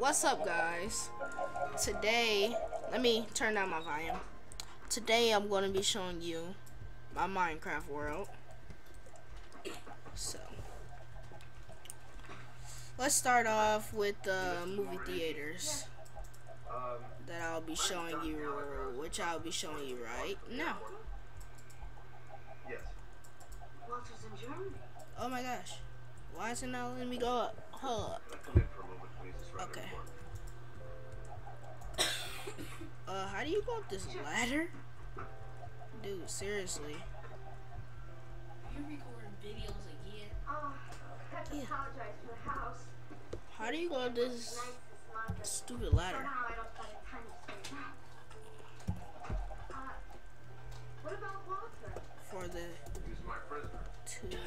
What's up, guys? Today, let me turn down my volume. Today, I'm going to be showing you my Minecraft world. So, let's start off with the movie theaters that I'll be showing you, which I'll be showing you right now. Yes. Walter's in Germany. Oh my gosh. Why is it not letting me go up? Hold up. Okay. Uh, how do you go up this ladder? Dude, seriously. You're recording videos again. Oh, I have to Yeah. apologize for the house. How do you go up this Nice this month, but stupid ladder? somehow I don't find time to straighten out. Uh, what about Walter? For the He's my prisoner. two. It's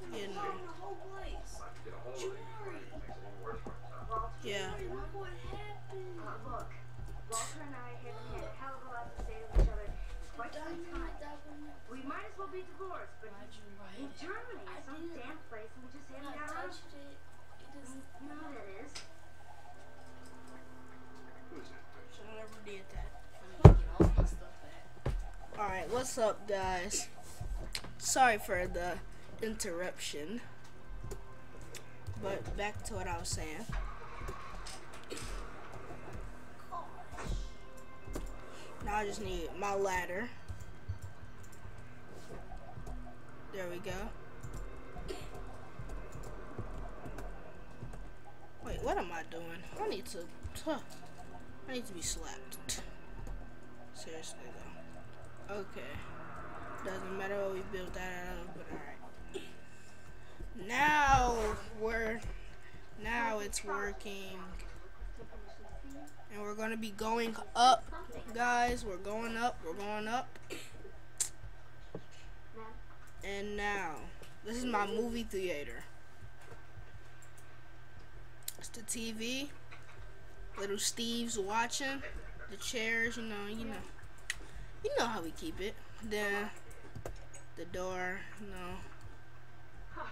been Yeah, no. fighting the whole place. I have to get a hold of him before he makes it any worse for himself. Walter? Yeah. Hey, look what happened. Uh, look, Walter and I haven't had a hell of a lot to say to each other in quite some time. Dynamite that one. We might as well be divorced, but Why'd you write in? Germany, I some did. damn place, and we just haven't got around. touched it. It is. Mm, you know what it is? Who's that bitch? I never did that. Let me get all my stuff back. Alright, what's up, guys? Sorry for the interruption. But back to what I was saying. Now I just need my ladder. There we go. Wait, what am I doing? I need to. Huh, I need to be slapped. Seriously though. Okay. Doesn't matter what we built that out of, but alright. Now we're. Now it's working. And we're gonna be going up, guys. We're going up. We're going up. And now, this is my movie theater. It's the TV. Little Steve's watching. The chairs, you know, you know. You know how we keep it. Then the door, you know.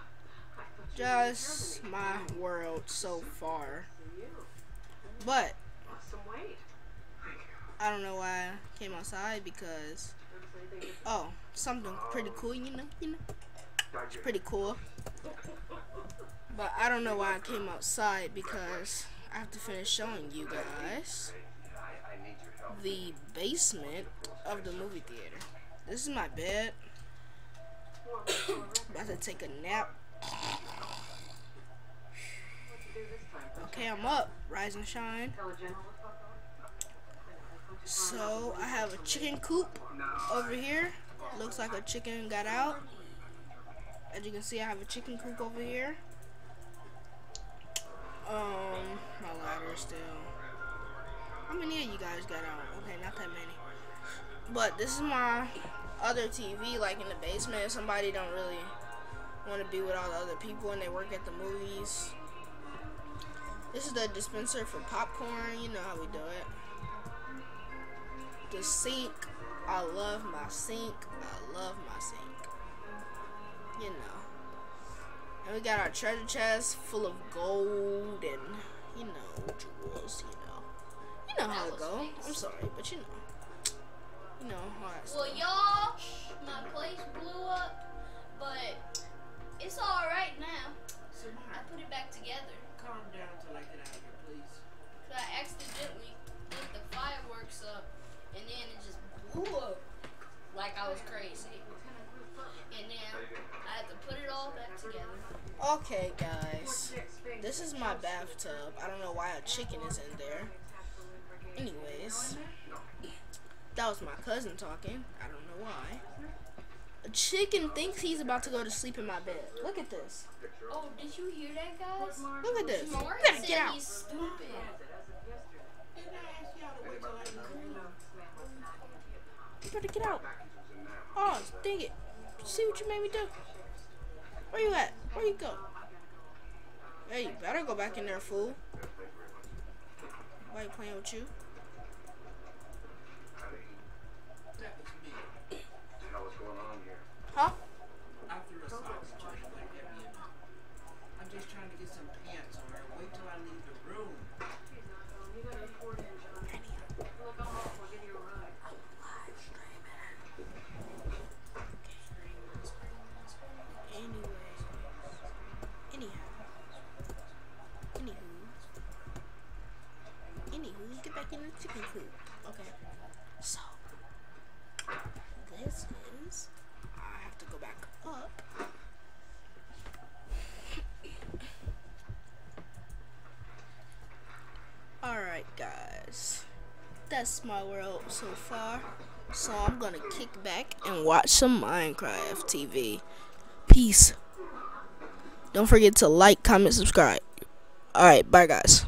Just my world so far. But. I don't know why I came outside because oh, something pretty cool, you know, you know. It's pretty cool. But I don't know why I came outside because I have to finish showing you guys the basement of the movie theater. This is my bed. About to take a nap. Okay, I'm up. Rise and shine. So I have a chicken coop over here. Looks like a chicken got out. As you can see, I have a chicken coop over here. Um, my ladder still. How many of you guys got out? Okay, not that many. But this is my other TV, like in the basement. Somebody don't really want to be with all the other people and they work at the movies. This is the dispenser for popcorn. You know how we do it. The sink. I love my sink. I love my sink. You know. And we got our treasure chest full of gold and, you know, jewels, you know. You know how it go. I'm sorry, but you know. You know how that Well, y'all, my place blew up, but it's all right now. I put it back together. And then it just blew up like I was crazy. And then I had to put it all back together. Okay, guys. This is my bathtub. I don't know why a chicken is in there. Anyways, that was my cousin talking. I don't know why. A chicken thinks he's about to go to sleep in my bed. Look at this. Oh, did you hear that, guys? Look at this. You better get out. he's stupid. Didn't I ask y'all to wait till I can Better get out. Oh, dang it. See what you made me do? Where you at? Where you go? Hey, you better go back in there, fool. Why you playing with you? That was me. What the hell is going on here? Huh? I threw a sock to try to like heavy enough. I'm just trying to get some pants on. Wait till I leave the the chicken coop. Okay. So this is. I have to go back up. Alright, guys. That's my world so far. So I'm gonna kick back and watch some Minecraft TV. Peace. Don't forget to like, comment, subscribe. Alright, bye, guys.